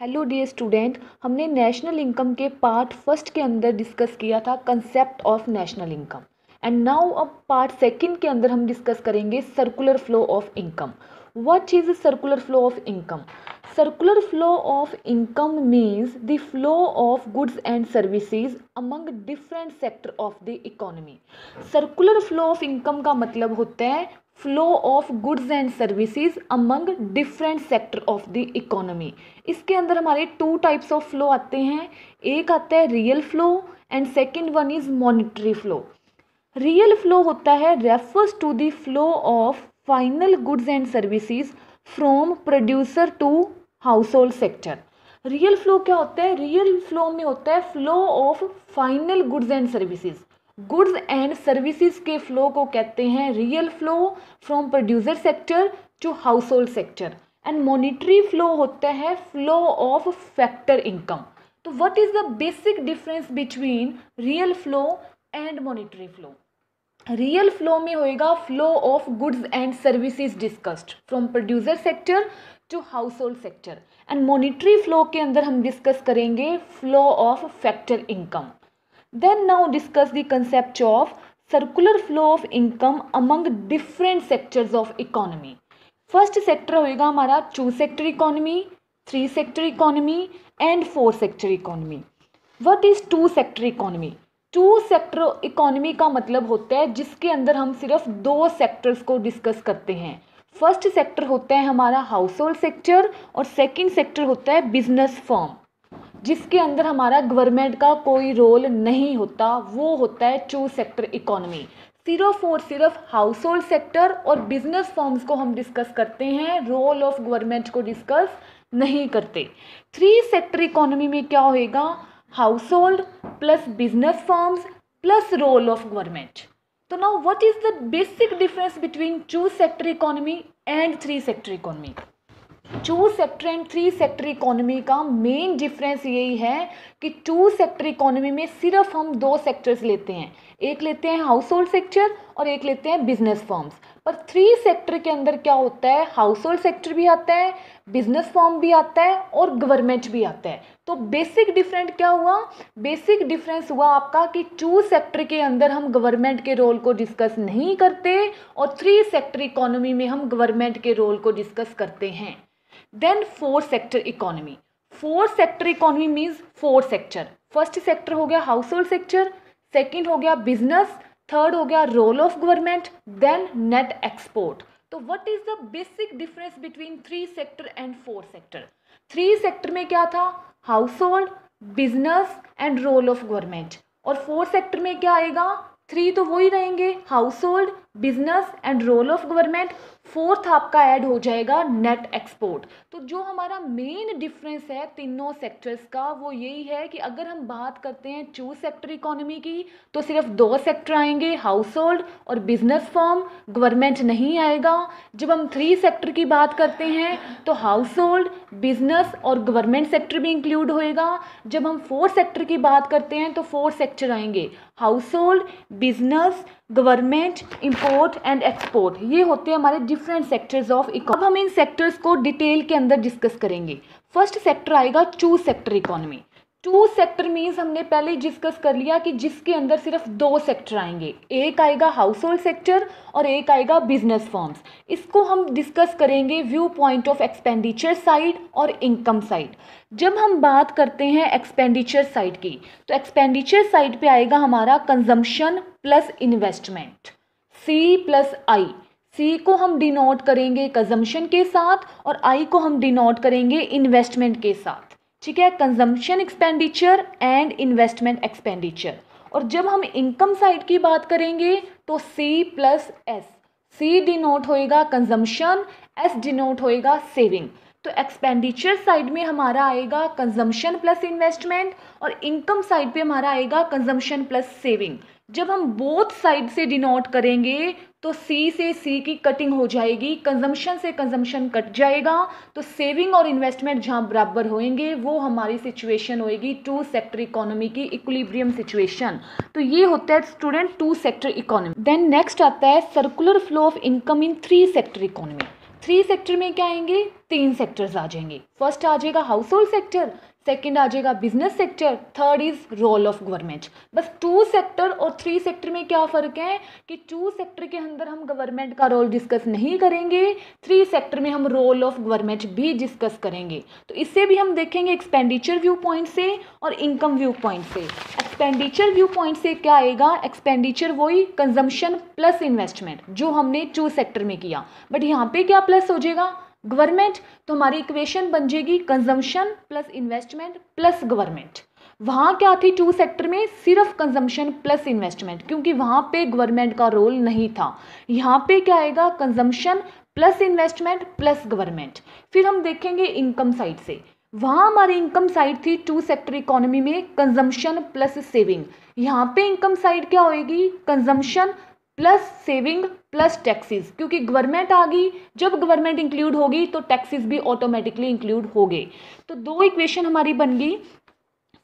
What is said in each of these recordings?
Hello dear student हमने national income के part first के अंदर डिस्कस किया था concept of national income and now अब पार्ट सेकंड के अंदर हम डिस्कस करेंगे circular flow of income what is circular flow of income circular flow of income means the flow of goods and services among different sector of the economy circular flow of income का मतलब होता है flow of goods and services among different sector of the economy इसके अंदर हमारे two types of flow आते हैं। एक आता है real flow and second one is monetary flow real flow होता है refers to the flow of final goods and services from producer to household sector real flow क्या होता है? रियल फ्लो में होता है flow of final goods and services goods and services के flow को कहते हैं real flow from producer sector to household sector and monetary flow होता है फ्लो ऑफ़ फैक्टर इनकम तो what is the basic difference between real flow and monetary flow real flow में होएगा flow of goods and services discussed from producer sector to household sector and monetary flow के अंदर हम discuss करेंगे flow of factor income Then now discuss the concept of circular flow of income among different sectors of economy. First sector होएगा हमारा two sector economy three sector economy and four sector economy what is two sector economy two sector economy का मतलब होता है जिसके अंदर हम सिर्फ़ दो सेक्टर्स को डिस्कस करते हैं। फ़र्स्ट सेक्टर होता है हमारा हाउस होल्ड सेक्टर और सेकंड सेक्टर होता है बिज़नेस फर्म जिसके अंदर हमारा गवर्नमेंट का कोई रोल नहीं होता, वो होता है टू सेक्टर इकोनॉमी सिर्फ़ और सिर्फ़ हाउस होल्ड सेक्टर और बिज़नेस फॉर्म्स को हम डिस्कस करते हैं रोल ऑफ़ गवर्नमेंट को डिस्कस नहीं करते. थ्री सेक्टर इकोनॉमी में क्या होएगा? Household plus business forms plus role of government तो now what is the basic difference between two sector economy and three sector economy two sector and three sector economy का main difference यही है कि to sector economy में सिर्फ़ हम दो sectors लेते हैं। एक लेते हैं हाउस होल्ड सेक्टर और एक लेते हैं बिज़नेस फॉर्म्स पर थ्री सेक्टर के अंदर क्या होता है? हाउस होल्ड सेक्टर भी आता है बिज़नेस फॉर्म भी आता है और गवर्नमेंट भी आता है। तो बेसिक डिफरेंट क्या हुआ? बेसिक डिफरेंस हुआ आपका कि टू सेक्टर के अंदर हम गवर्नमेंट के रोल को डिस्कस नहीं करते और थ्री सेक्टर इकोनॉमी में हम गवर्नमेंट के रोल को डिस्कस करते हैं। Then four sector economy four sector economy means four sector first sector हो गया हाउस होल्ड सेक्टर सेकेंड हो गया बिज़नेस थर्ड हो गया role of government then net export तो what is the basic difference between three sector and four sector three sector में क्या था? Household business and role of government और four sector में क्या आएगा? थ्री तो वही रहेंगे household business and role of government fourth आपका ऐड हो जाएगा नेट एक्सपोर्ट तो जो हमारा मेन डिफरेंस है तीनों सेक्टर्स का, वो यही है कि अगर हम बात करते हैं टू सेक्टर इकोनॉमी की तो सिर्फ़ दो सेक्टर आएँगे हाउस होल्ड और बिज़नेस फॉर्म गवर्नमेंट नहीं आएगा. जब हम थ्री सेक्टर की बात करते हैं तो हाउस होल्ड बिज़नेस और गवर्नमेंट सेक्टर भी इंक्लूड होएगा. जब हम फोर सेक्टर की बात करते हैं तो फोर सेक्टर आएँगे. Household business government import and export ये होते हैं हमारे डिफरेंट सेक्टर्स ऑफ़ इकोनॉमी अब हम इन सेक्टर्स को डिटेल के अंदर डिस्कस करेंगे। फ़र्स्ट सेक्टर आएगा two sector economy two sector means हमने पहले डिस्कस कर लिया कि जिसके अंदर सिर्फ़ दो सेक्टर आएँगे। एक आएगा हाउस होल्ड सेक्टर और एक आएगा बिज़नेस फॉर्म्स इसको हम डिस्कस करेंगे view point of expenditure side और इनकम साइड जब हम बात करते हैं एक्सपेंडिचर साइड की तो एक्सपेंडिचर साइड पे आएगा हमारा consumption plus investment C plus I C को हम डिनोट करेंगे कंजम्पशन के साथ और आई को हम डिनोट करेंगे इन्वेस्टमेंट के साथ। ठीक है consumption expenditure and investment expenditure और जब हम इनकम साइड की बात करेंगे तो C plus S C denote होएगा कंजम्पशन एस डिनोट होएगा सेविंग तो एक्सपेंडिचर साइड में हमारा आएगा कंजम्पशन प्लस इन्वेस्टमेंट और इनकम साइड पे हमारा आएगा कंजम्पशन प्लस सेविंग जब हम बोथ साइड से डिनोट करेंगे तो सी से सी की कटिंग हो जाएगी कंजम्पशन से कंजम्पशन कट जाएगा तो सेविंग और इन्वेस्टमेंट जहाँ बराबर होएँगे, वो हमारी सिचुएशन होएगी टू सेक्टर इकोनॉमी की इक्विलिब्रियम सिचुएशन तो ये होता है student two sector economy then next आता है circular flow of income in three sector economy three sector में क्या आएँगे? तीन सेक्टर्स आ जाएँगे. फ़र्स्ट आ जाएगा हाउस होल्ड सेक्टर सेकेंड आ जाएगा business sector third is role of government बस टू सेक्टर और थ्री सेक्टर में क्या फ़र्क है? कि टू सेक्टर के अंदर हम गवर्नमेंट का रोल डिस्कस नहीं करेंगे थ्री सेक्टर में हम रोल ऑफ़ गवर्नमेंट भी डिस्कस करेंगे। तो इससे भी हम देखेंगे एक्सपेंडिचर व्यू पॉइंट से और इनकम व्यू पॉइंट से। एक्सपेंडिचर व्यू पॉइंट से क्या आएगा? एक्सपेंडिचर वही कंजम्पशन प्लस इन्वेस्टमेंट जो हमने टू सेक्टर में किया। बट यहाँ पे क्या प्लस हो जाएगा? गवर्नमेंट तो हमारी इक्वेशन बन जाएगी consumption plus investment plus government वहाँ क्या थी टू सेक्टर में? सिर्फ़ कंजम्पशन प्लस इन्वेस्टमेंट क्योंकि वहाँ पे गवर्नमेंट का रोल नहीं था। यहाँ पे क्या आएगा? Consumption plus investment plus government फिर हम देखेंगे इनकम साइड से। वहाँ हमारी इनकम साइड थी टू सेक्टर इकोनॉमी में कंजम्पशन प्लस सेविंग यहाँ पे इनकम साइड क्या होएगी? Consumption plus saving plus taxes क्योंकि गवर्नमेंट आ गई, जब गवर्नमेंट इंक्लूड होगी तो टैक्सेस भी ऑटोमेटिकली इंक्लूड हो गए तो दो इक्वेशन हमारी बन गई।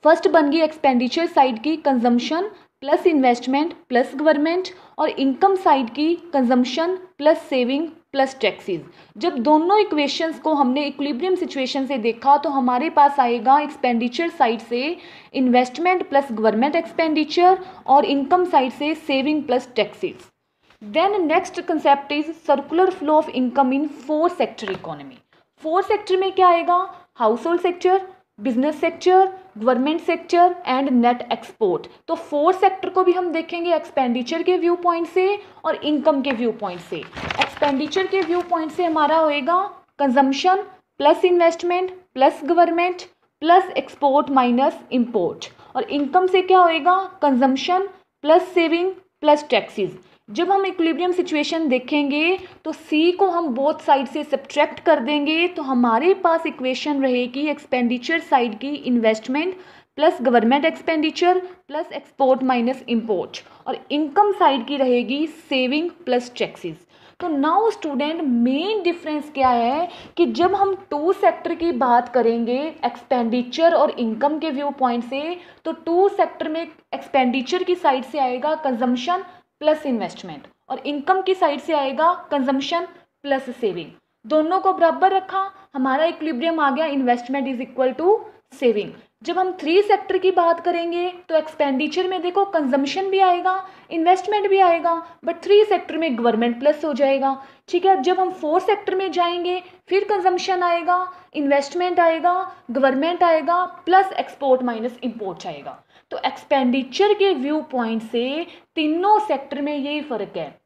फ़र्स्ट बन गई एक्सपेंडिचर साइड की consumption plus investment plus government और इनकम साइड की consumption plus saving plus taxes जब दोनों इक्वेशंस को हमने इक्विलिब्रियम सिचुएशन से देखा तो हमारे पास आएगा एक्सपेंडिचर साइड से इन्वेस्टमेंट प्लस गवर्नमेंट एक्सपेंडिचर और इनकम साइड से saving plus taxes then next concept is circular flow of income in four sector economy four sector में क्या आएगा? Household sector business sector government sector and net export तो four sector को भी हम देखेंगे एक्सपेंडिचर के व्यू पॉइंट से और इनकम के व्यू पॉइंट से। एक्सपेंडिचर के व्यू पॉइंट से हमारा होएगा consumption plus investment plus government plus export minus import और इनकम से क्या होएगा consumption plus saving plus taxes जब हम इक्विलिब्रियम सिचुएशन देखेंगे तो सी को हम बोथ साइड से सब्ट्रैक्ट कर देंगे तो हमारे पास इक्वेशन रहेगी एक्सपेंडिचर साइड की investment plus government expenditure plus export minus import और इनकम साइड की रहेगी सेविंग प्लस टैक्सेस तो नाउ स्टूडेंट मेन डिफरेंस क्या है कि जब हम टू सेक्टर की बात करेंगे एक्सपेंडिचर और इनकम के व्यू पॉइंट से तो टू सेक्टर में एक्सपेंडिचर की साइड से आएगा कंजम्पशन प्लस इन्वेस्टमेंट और इनकम की साइड से आएगा कंजम्पशन प्लस सेविंग दोनों को बराबर रखा, हमारा इक्विलिब्रियम आ गया investment is equal to saving जब हम थ्री सेक्टर की बात करेंगे तो एक्सपेंडिचर में देखो कंजम्पशन भी आएगा इन्वेस्टमेंट भी आएगा बट थ्री सेक्टर में गवर्नमेंट प्लस हो जाएगा. ठीक है, जब हम फोर सेक्टर में जाएँगे, फिर कंजम्पशन आएगा इन्वेस्टमेंट आएगा गवर्नमेंट आएगा प्लस एक्सपोर्ट माइनस इम्पोर्ट आएगा. तो एक्सपेंडिचर के व्यू पॉइंट से तीनों सेक्टर में यही फ़र्क है।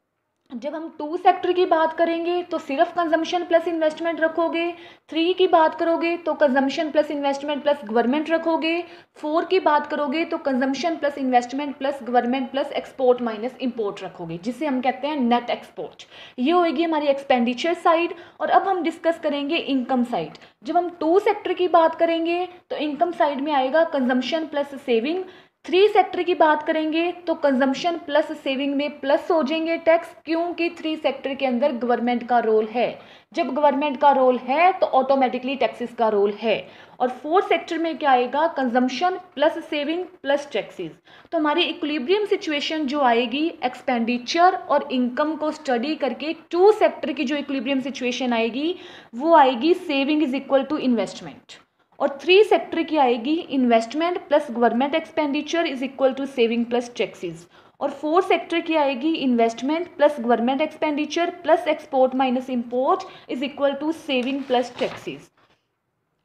जब हम टू सेक्टर की बात करेंगे तो सिर्फ़ कंजम्पशन प्लस इन्वेस्टमेंट रखोगे थ्री की बात करोगे तो consumption plus investment plus government रखोगे फोर की बात करोगे तो consumption plus investment plus government plus export minus import रखोगे, जिसे हम कहते हैं नेट एक्सपोर्ट ये होएगी हमारी एक्सपेंडिचर साइड और अब हम डिस्कस करेंगे इनकम साइड जब हम टू सेक्टर की बात करेंगे तो इनकम साइड में आएगा consumption plus saving three sector की बात करेंगे तो कंजम्पशन प्लस सेविंग में प्लस हो जाएँगे टैक्स क्योंकि थ्री सेक्टर के अंदर गवर्नमेंट का रोल है। जब गवर्नमेंट का रोल है तो ऑटोमेटिकली टैक्सेस का रोल है। और फोर्थ सेक्टर में क्या आएगा? Consumption plus saving plus taxes तो हमारी इक्विलिब्रियम सिचुएशन जो आएगी एक्सपेंडिचर और इनकम को स्टडी करके टू सेक्टर की जो इक्विलिब्रियम सिचुएशन आएगी, वो आएगी saving is equal to investment और थ्री सेक्टर की आएगी investment plus government expenditure is equal to saving plus taxes और फोर सेक्टर की आएगी investment plus government expenditure plus export minus import is equal to saving plus taxes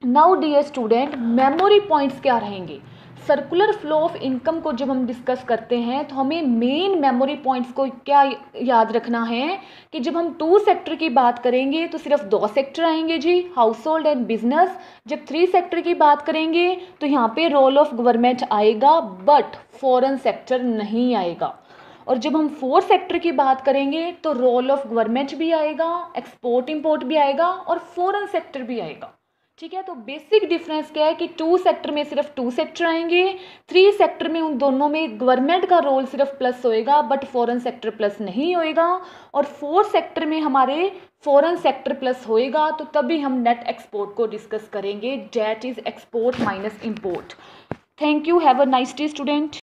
now dear student memory points क्या रहेंगे? Circular flow of income को जब हम discuss करते हैं तो हमें मेन मेमोरी पॉइंट्स को क्या याद रखना है कि जब हम टू सेक्टर की बात करेंगे तो सिर्फ़ दो सेक्टर आएँगे जी हाउस होल्ड एंड बिज़नेस जब थ्री सेक्टर की बात करेंगे तो यहाँ पे रोल ऑफ़ गवर्नमेंट आएगा बट फॉरेन सेक्टर नहीं आएगा। और जब हम फोर सेक्टर की बात करेंगे तो रोल ऑफ़ गवर्नमेंट भी आएगा एक्सपोर्ट इम्पोर्ट भी आएगा और फॉरेन सेक्टर भी आएगा। ठीक है तो बेसिक डिफरेंस क्या है कि टू सेक्टर में सिर्फ़ टू सेक्टर आएँगे थ्री सेक्टर में उन दोनों में गवर्नमेंट का रोल सिर्फ़ प्लस होएगा बट फॉरेन सेक्टर प्लस नहीं होएगा, और फोर सेक्टर में हमारे फॉरेन सेक्टर प्लस होएगा तो तभी हम नेट एक्सपोर्ट को डिस्कस करेंगे that is export minus import thank you have a nice day student